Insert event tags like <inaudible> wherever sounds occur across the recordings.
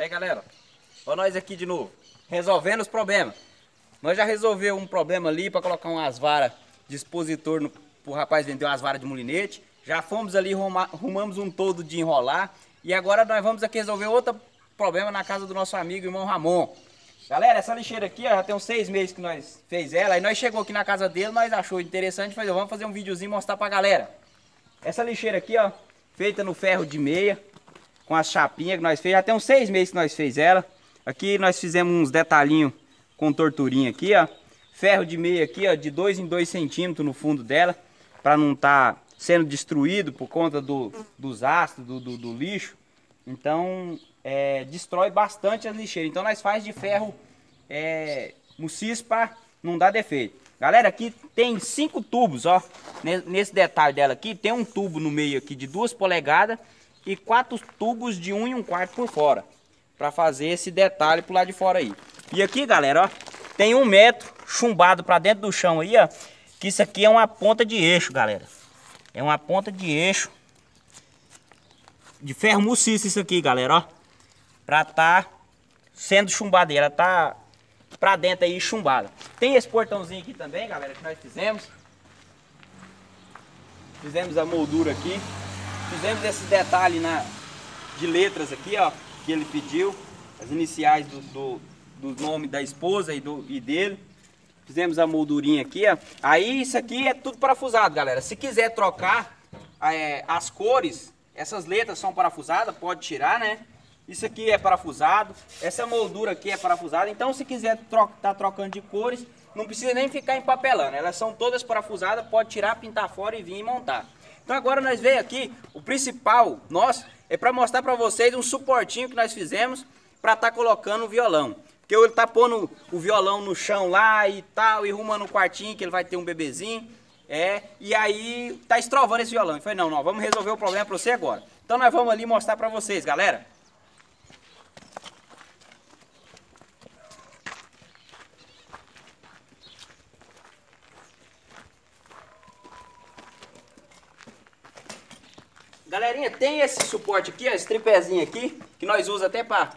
Aí galera, olha nós aqui de novo, resolvendo os problemas. Nós já resolveu um problema ali para colocar umas varas de expositor no, pro rapaz vender umas varas de mulinete. Já fomos ali, arrumamos um todo de enrolar. E agora nós vamos aqui resolver outro problema na casa do nosso amigo irmão Ramon. Galera, essa lixeira aqui, ó, já tem uns seis meses que nós fez ela. E nós chegou aqui na casa dele, nós achou interessante, fazer, vamos fazer um videozinho mostrar pra galera. Essa lixeira aqui, ó, feita no ferro de meia, com as chapinhas que nós fez. Já tem uns seis meses que nós fez ela. Aqui nós fizemos uns detalhinhos com torturinha aqui, ó. Ferro de meia aqui, ó, de 2 em 2 centímetros no fundo dela, para não tá sendo destruído por conta do, dos astros, do, do, do lixo. Então, é, destrói bastante as lixeiras. Então, nós faz de ferro é, maciço para não dar defeito. Galera, aqui tem cinco tubos, ó. Nesse detalhe dela aqui, tem um tubo no meio aqui de duas polegadas e quatro tubos de um e um quarto por fora. Para fazer esse detalhe pro lado de fora aí. E aqui, galera, ó, tem um metro chumbado para dentro do chão aí, ó. Que isso aqui é uma ponta de eixo, galera. É uma ponta de eixo. De ferro maciço isso aqui, galera, ó. Pra tá sendo chumbada. Ela tá pra dentro aí chumbada. Tem esse portãozinho aqui também, galera, que nós fizemos. Fizemos a moldura aqui. Fizemos esse detalhe na, de letras aqui, ó. Que ele pediu. As iniciais do, do do nome da esposa e, do, e dele. Fizemos a moldurinha aqui, ó. Aí isso aqui é tudo parafusado, galera. Se quiser trocar é, as cores, essas letras são parafusadas, pode tirar, né? Isso aqui é parafusado, essa moldura aqui é parafusada. Então se quiser trocar, tá trocando de cores, não precisa nem ficar empapelando. Elas são todas parafusadas, pode tirar, pintar fora e vir e montar. Então agora nós veio aqui, o principal nosso é para mostrar para vocês um suportinho que nós fizemos para estar tá colocando o violão. Porque ele tá pondo o violão no chão lá e tal, e rumando no quartinho que ele vai ter um bebezinho. É, e aí tá estrovando esse violão. Eu falei, não, não, vamos resolver o problema pra você agora. Então nós vamos ali mostrar pra vocês, galera. Galerinha, tem esse suporte aqui, ó, esse tripézinho aqui, que nós usamos até para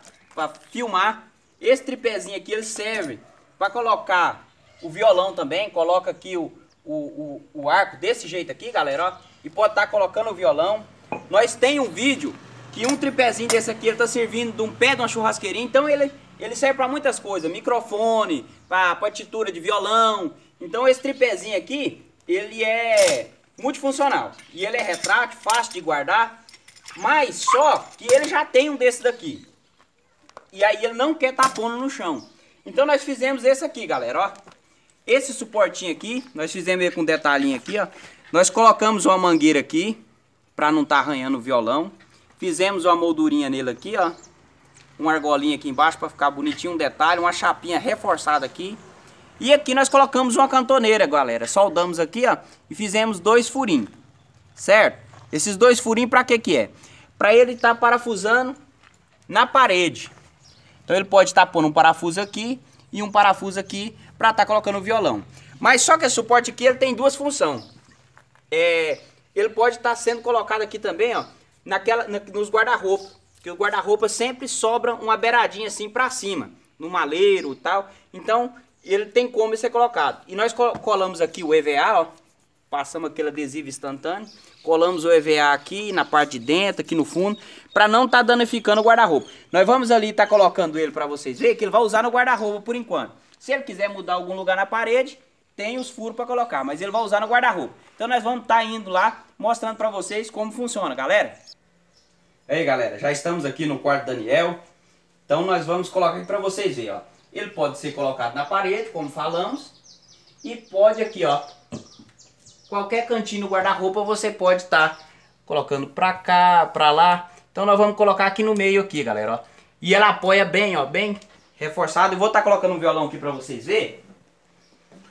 filmar. Esse tripézinho aqui ele serve para colocar o violão também. Coloca aqui o, o, o, o, arco desse jeito aqui, galera, ó. E pode estar tá colocando o violão. Nós tem um vídeo que um tripézinho desse aqui ele tá servindo de um pé de uma churrasqueirinha. Então ele, ele serve para muitas coisas. Microfone, para partitura de violão. Então esse tripézinho aqui, ele é multifuncional. E ele é retrátil, fácil de guardar. Mas só que ele já tem um desse daqui. E aí ele não quer estar tá no chão. Então nós fizemos esse aqui, galera, ó. Esse suportinho aqui, nós fizemos ele com detalhinho aqui, ó. Nós colocamos uma mangueira aqui, para não estar tá arranhando o violão. Fizemos uma moldurinha nele aqui, ó. Um argolinho aqui embaixo para ficar bonitinho, um detalhe, uma chapinha reforçada aqui. E aqui nós colocamos uma cantoneira, galera. Soldamos aqui, ó, e fizemos dois furinhos. Certo? Esses dois furinhos para que que é? Para ele estar tá parafusando na parede. Então ele pode estar pondo um parafuso aqui e um parafuso aqui para estar tá colocando o violão. Mas só que esse suporte aqui ele tem duas funções. É, ele pode estar sendo colocado aqui também, ó, naquela, na, nos guarda-roupa. Porque o guarda-roupa sempre sobra uma beiradinha assim para cima, no maleiro e tal. Então ele tem como ser colocado. E nós colamos aqui o EVA, ó, passamos aquele adesivo instantâneo, colamos o EVA aqui na parte de dentro, aqui no fundo, para não estar tá danificando o guarda-roupa. Nós vamos ali estar tá colocando ele para vocês verem que ele vai usar no guarda-roupa por enquanto. Se ele quiser mudar algum lugar na parede, tem os furos para colocar, mas ele vai usar no guarda-roupa. Então nós vamos estar tá indo lá mostrando para vocês como funciona, galera. Aí, galera, já estamos aqui no quarto Daniel. Então nós vamos colocar aqui para vocês verem, ó. Ele pode ser colocado na parede, como falamos, e pode aqui, ó, qualquer cantinho no guarda-roupa você pode estar tá colocando pra cá, pra lá. Então nós vamos colocar aqui no meio aqui, galera, ó. E ela apoia bem, ó, bem reforçado. Eu vou estar tá colocando um violão aqui pra vocês verem.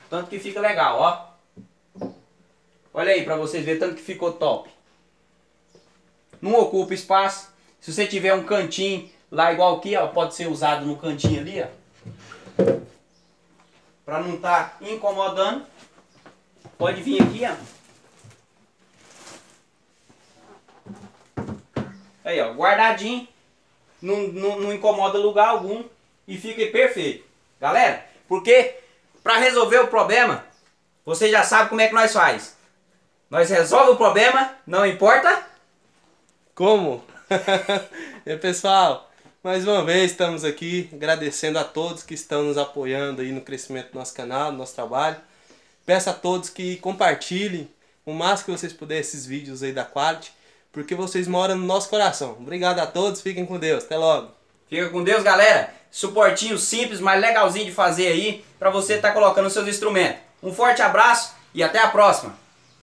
Tanto que fica legal, ó. Olha aí pra vocês verem tanto que ficou top. Não ocupa espaço. Se você tiver um cantinho lá igual aqui, ó, pode ser usado no cantinho ali, ó. Pra não estar tá incomodando. Pode vir aqui, ó. Aí, ó, guardadinho. não, não, não incomoda lugar algum e fica perfeito. Galera, porque para resolver o problema, você já sabe como é que nós faz. Nós resolve o problema, não importa como. <laughs> e pessoal, mais uma vez estamos aqui agradecendo a todos que estão nos apoiando aí no crescimento do nosso canal, do nosso trabalho. Peço a todos que compartilhem o máximo que vocês puderem esses vídeos aí da Quality, porque vocês moram no nosso coração. Obrigado a todos, fiquem com Deus. Até logo. Fica com Deus, galera. Suportinho simples, mas legalzinho de fazer aí para você estar tá colocando seus instrumentos. Um forte abraço e até a próxima.